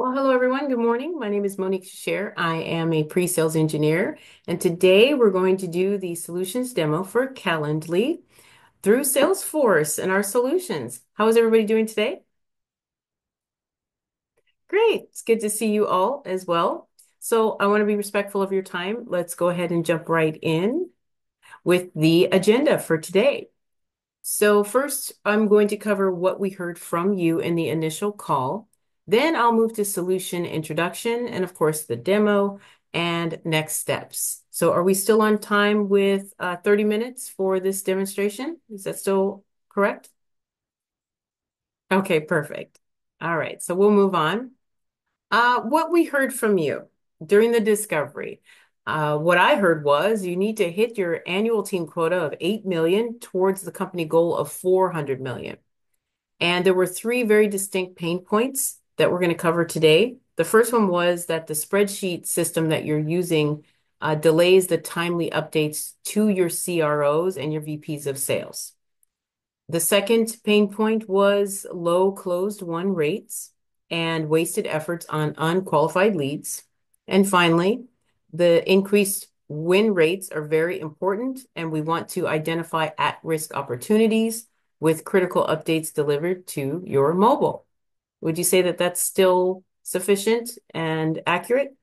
Well, hello everyone. Good morning. My name is Monique Chachere. I am a pre-sales engineer, and today we're going to do the solutions demo for Calendly through Salesforce and our solutions. How is everybody doing today? Great. It's good to see you all as well. So I want to be respectful of your time. Let's go ahead and jump right in with the agenda for today. So first, I'm going to cover what we heard from you in the initial call. Then I'll move to solution introduction and of course the demo and next steps. So are we still on time with uh, 30 minutes for this demonstration? Is that still correct? Okay, perfect. All right, so we'll move on. Uh, what we heard from you during the discovery, uh, what I heard was you need to hit your annual team quota of 8 million towards the company goal of 400 million. And there were three very distinct pain points that we're going to cover today. The first one was that the spreadsheet system that you're using uh, delays the timely updates to your CROs and your VPs of sales. The second pain point was low closed won rates and wasted efforts on unqualified leads. And finally, the increased win rates are very important, and we want to identify at-risk opportunities with critical updates delivered to your mobile. Would you say that that's still sufficient and accurate?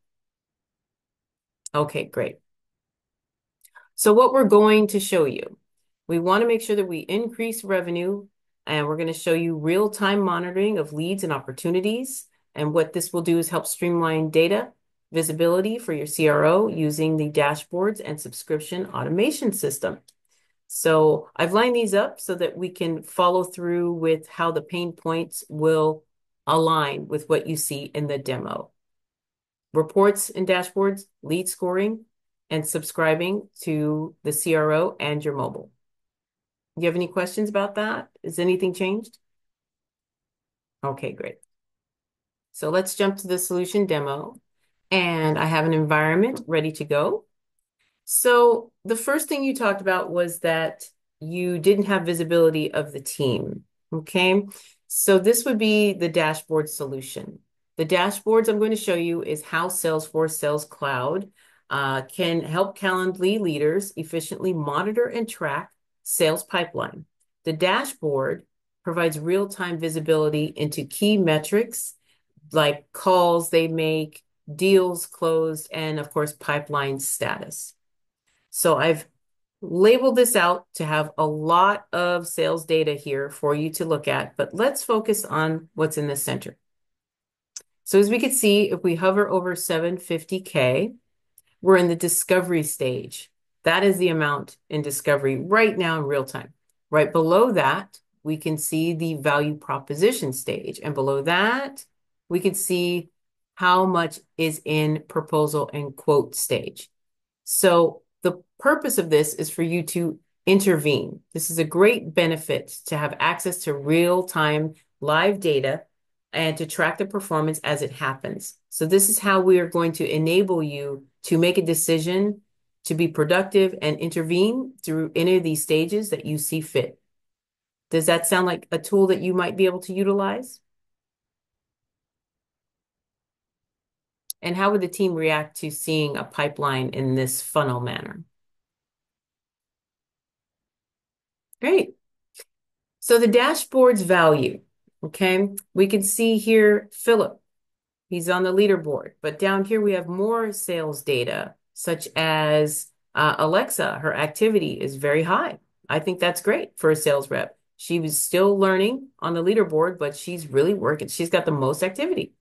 Okay, great. So what we're going to show you, we want to make sure that we increase revenue, and we're going to show you real-time monitoring of leads and opportunities. And what this will do is help streamline data visibility for your CRO using the dashboards and subscription automation system. So I've lined these up so that we can follow through with how the pain points will align with what you see in the demo. Reports and dashboards, lead scoring, and subscribing to the CRO and your mobile. Do you have any questions about that? Is anything changed? Okay, great. So let's jump to the solution demo. And I have an environment ready to go. So the first thing you talked about was that you didn't have visibility of the team. Okay. So this would be the dashboard solution. The dashboards I'm going to show you is how Salesforce Sales Cloud uh, can help Calendly leaders efficiently monitor and track sales pipeline. The dashboard provides real-time visibility into key metrics like calls they make, deals closed, and of course, pipeline status. So I've label this out to have a lot of sales data here for you to look at, but let's focus on what's in the center. So as we can see, if we hover over 750K, we're in the discovery stage. That is the amount in discovery right now in real time. Right below that, we can see the value proposition stage. And below that, we can see how much is in proposal and quote stage. So the purpose of this is for you to intervene. This is a great benefit to have access to real-time live data and to track the performance as it happens. So this is how we are going to enable you to make a decision to be productive and intervene through any of these stages that you see fit. Does that sound like a tool that you might be able to utilize? And how would the team react to seeing a pipeline in this funnel manner? Great. So the dashboard's value, okay? We can see here Philip, he's on the leaderboard, but down here we have more sales data, such as uh, Alexa, her activity is very high. I think that's great for a sales rep. She was still learning on the leaderboard, but she's really working. She's got the most activity.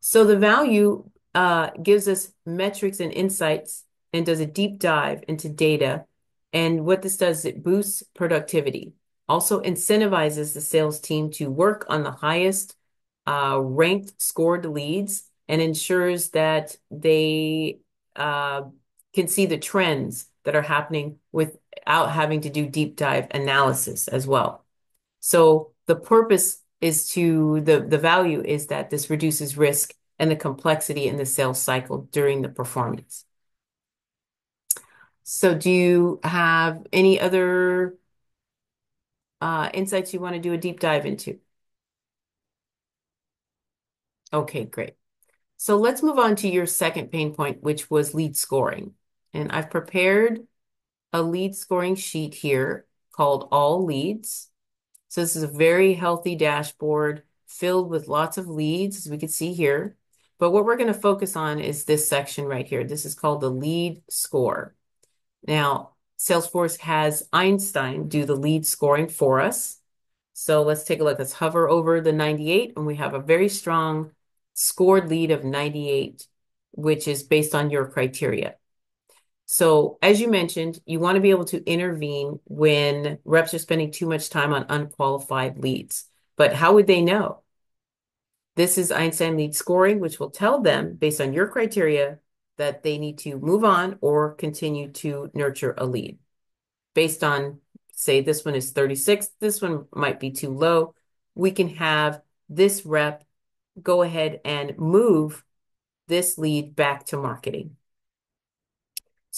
So the value uh, gives us metrics and insights and does a deep dive into data. And what this does, it boosts productivity. Also incentivizes the sales team to work on the highest uh, ranked scored leads and ensures that they uh, can see the trends that are happening without having to do deep dive analysis as well. So the purpose is to the the value is that this reduces risk and the complexity in the sales cycle during the performance. So do you have any other uh, insights you want to do a deep dive into? Okay, great. So let's move on to your second pain point, which was lead scoring. And I've prepared a lead scoring sheet here called All Leads. So this is a very healthy dashboard filled with lots of leads, as we can see here. But what we're going to focus on is this section right here. This is called the lead score. Now, Salesforce has Einstein do the lead scoring for us. So let's take a look. Let's hover over the 98, and we have a very strong scored lead of 98, which is based on your criteria. So as you mentioned, you want to be able to intervene when reps are spending too much time on unqualified leads. But how would they know? This is Einstein lead scoring, which will tell them, based on your criteria, that they need to move on or continue to nurture a lead. Based on, say, this one is 36, this one might be too low. We can have this rep go ahead and move this lead back to marketing.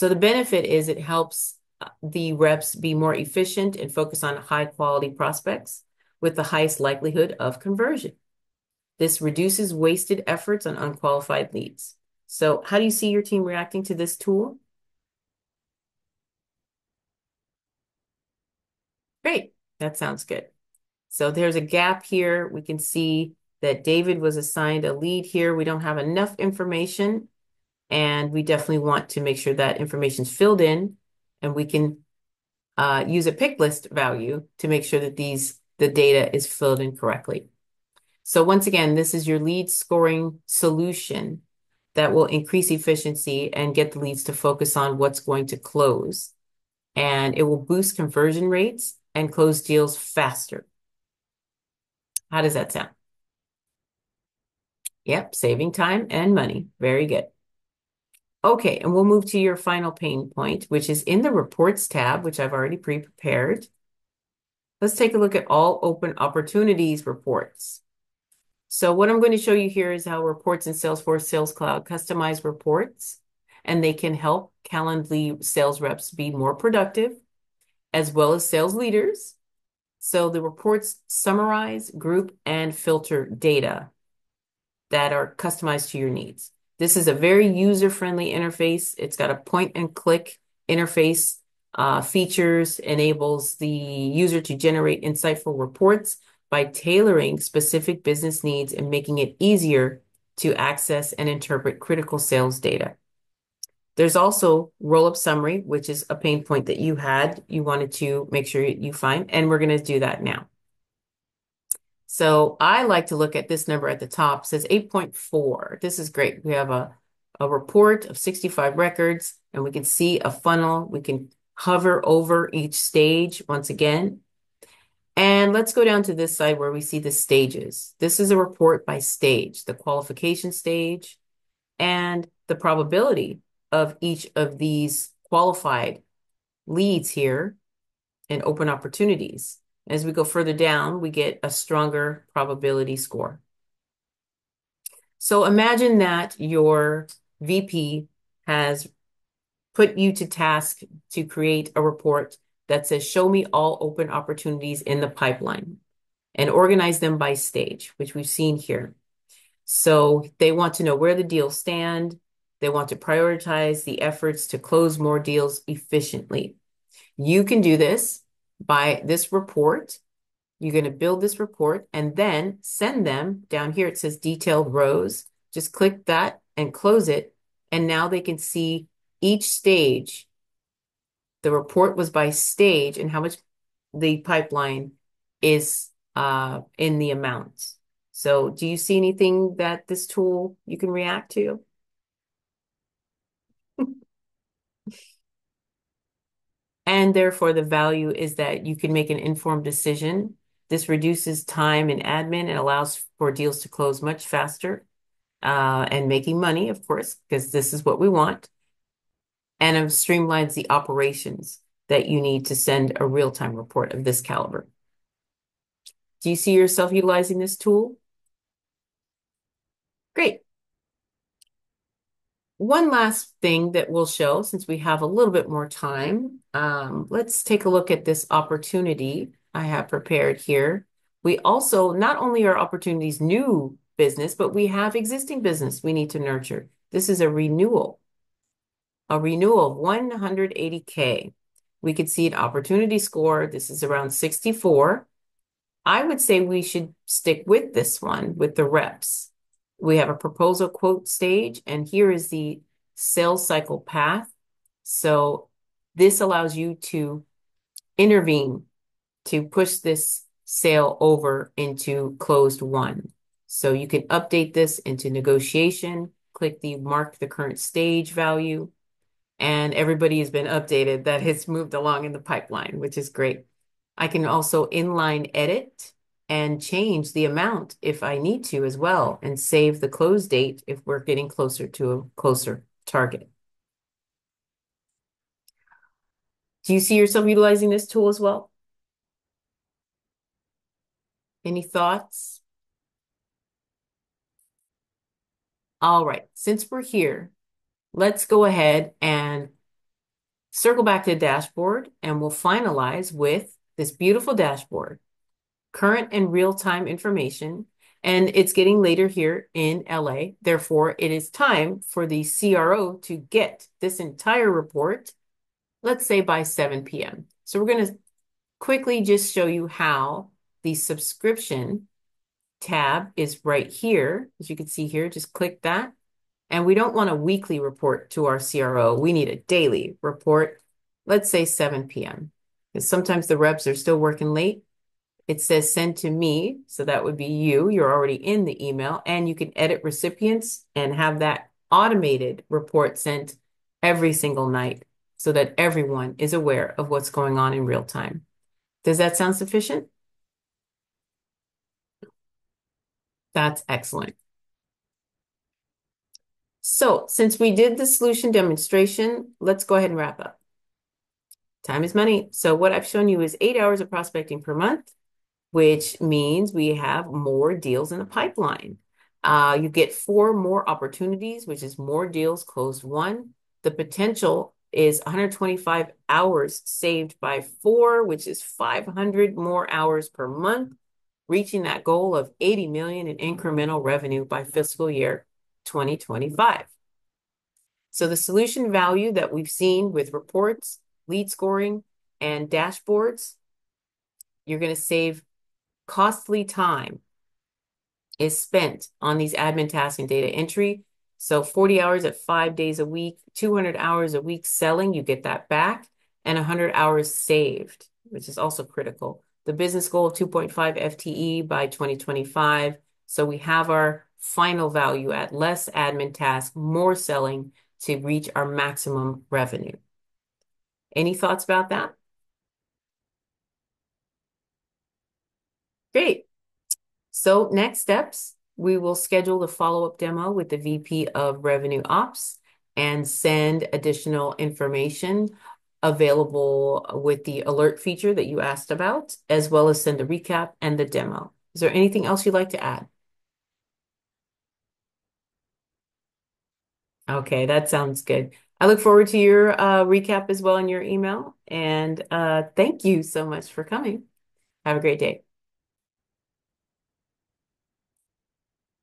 So the benefit is it helps uh, the reps be more efficient and focus on high quality prospects with the highest likelihood of conversion. This reduces wasted efforts on unqualified leads. So how do you see your team reacting to this tool? Great. That sounds good. So there's a gap here. We can see that David was assigned a lead here. We don't have enough information, and we definitely want to make sure that information is filled in, and we can uh, use a pick list value to make sure that these the data is filled in correctly. So once again, this is your lead scoring solution that will increase efficiency and get the leads to focus on what's going to close. And it will boost conversion rates and close deals faster. How does that sound? Yep, saving time and money. Very good. Okay, and we'll move to your final pain point, which is in the reports tab, which I've already pre-prepared. Let's take a look at all open opportunities reports. So what I'm going to show you here is how reports in Salesforce Sales Cloud customize reports, and they can help Calendly sales reps be more productive, as well as sales leaders. So the reports summarize, group, and filter data that are customized to your needs. This is a very user-friendly interface. It's got a point-and-click interface. Uh, features enables the user to generate insightful reports by tailoring specific business needs and making it easier to access and interpret critical sales data. There's also roll-up summary, which is a pain point that you had, you wanted to make sure you find, and we're going to do that now. So I like to look at this number at the top, it says 8.4. This is great. We have a, a report of 65 records, and we can see a funnel. We can hover over each stage once again. And let's go down to this side where we see the stages. This is a report by stage, the qualification stage and the probability of each of these qualified leads here and open opportunities. As we go further down, we get a stronger probability score. So imagine that your VP has put you to task to create a report that says, show me all open opportunities in the pipeline and organize them by stage, which we've seen here. So they want to know where the deals stand. They want to prioritize the efforts to close more deals efficiently. You can do this by this report. You're going to build this report and then send them down here. It says detailed rows. Just click that and close it. And now they can see each stage the report was by stage and how much the pipeline is uh, in the amounts. So do you see anything that this tool you can react to? And therefore the value is that you can make an informed decision. This reduces time in admin and allows for deals to close much faster uh, and making money, of course, because this is what we want and it streamlines the operations that you need to send a real-time report of this caliber. Do you see yourself utilizing this tool? Great. One last thing that we'll show, since we have a little bit more time, um, let's take a look at this opportunity I have prepared here. We also, not only are opportunities new business, but we have existing business we need to nurture. This is a renewal, a renewal of 180K. We could see an opportunity score. This is around 64. I would say we should stick with this one with the reps. We have a proposal quote stage, and here is the sales cycle path. So this allows you to intervene to push this sale over into closed won. So you can update this into negotiation, click the mark the current stage value, and everybody has been updated that has moved along in the pipeline, which is great. I can also inline edit and change the amount if I need to as well, and save the close date if we're getting closer to a closer target. Do you see yourself utilizing this tool as well? Any thoughts? All right, since we're here, let's go ahead and circle back to the dashboard and we'll finalize with this beautiful dashboard, current and real-time information, and it's getting later here in LA. Therefore, it is time for the CRO to get this entire report, let's say by 7 p.m. So we're going to quickly just show you how the subscription tab is right here. As you can see here, just click that. And we don't want a weekly report to our CRO. We need a daily report, let's say 7 p.m. Because sometimes the reps are still working late. It says send to me. So that would be you. You're already in the email. And you can edit recipients and have that automated report sent every single night so that everyone is aware of what's going on in real time. Does that sound sufficient? That's excellent. So since we did the solution demonstration, let's go ahead and wrap up. Time is money. So what I've shown you is eight hours of prospecting per month, which means we have more deals in the pipeline. Uh, you get four more opportunities, which is more deals closed won. The potential is 125 hours saved by four, which is 500 more hours per month, reaching that goal of 80 million in incremental revenue by fiscal year 2025. So the solution value that we've seen with reports, lead scoring, and dashboards, you're going to save costly time is spent on these admin tasks and data entry. So 40 hours at five days a week, 200 hours a week selling, you get that back, and 100 hours saved, which is also critical. The business goal of 2.5 FTE by 2025. So we have our final value at less admin tasks, more selling to reach our maximum revenue. Any thoughts about that? Great. So next steps, we will schedule the follow-up demo with the VP of Revenue Ops and send additional information available with the alert feature that you asked about, as well as send a recap and the demo. Is there anything else you'd like to add? Okay, that sounds good. I look forward to your uh, recap as well in your email. And uh, thank you so much for coming. Have a great day.